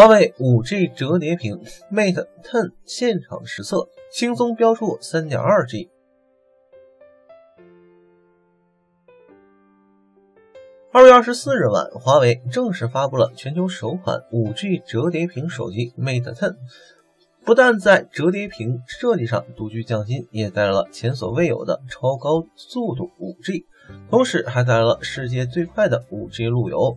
华为 5G 折叠屏 Mate 10现场实测，轻松标出 3.2G。二月二十四日晚，华为正式发布了全球首款 5G 折叠屏手机 Mate 10。不但在折叠屏设计上独具匠心，也带来了前所未有的超高速度 5G，同时还带来了世界最快的 5G 路由。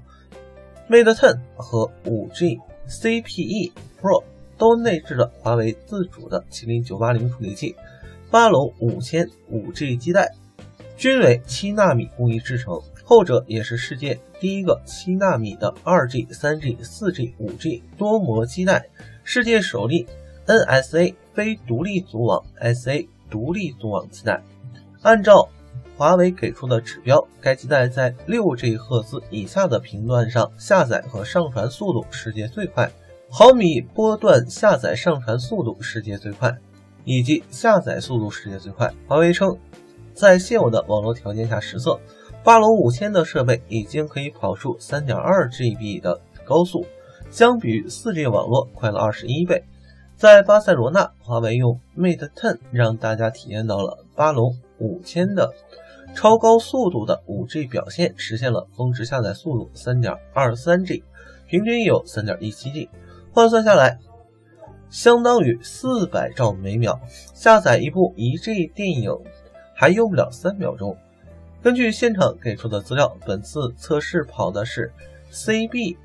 Mate 10和 5G CPE Pro 都内置了华为自主的麒麟980处理器，八龙五千五 G 基带，均为七纳米工艺制成，后者也是世界第一个七纳米的 2G、3G、4G、5G 多模基带，世界首例。NSA 非独立组网，SA 独立组网基带。按照华为给出的指标，该基带在 6G 赫兹以下的频段上下载和上传速度世界最快，毫米波段下载上传速度世界最快，以及下载速度世界最快。华为称，在现有的网络条件下实测，八龙五千的设备已经可以跑出 3.2GB 的高速，相比于 4G 网络快了21倍。在巴塞罗那，华为用 Mate 10让大家体验到了巴龙五千的超高速度的 5G 表现，实现了峰值下载速度 3.23G，平均有 3.17G，换算下来相当于400兆每秒。下载一部 1G 电影还用不了三秒钟。根据现场给出的资料，本次测试跑的是 CB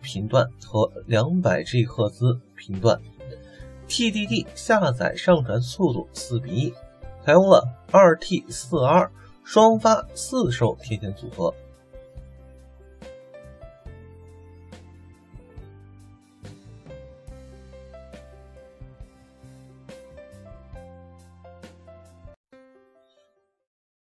频段和 200G 赫兹频段。TDD 下载上传速度四比一，采用了二 T 四 R 双发四手贴线组合。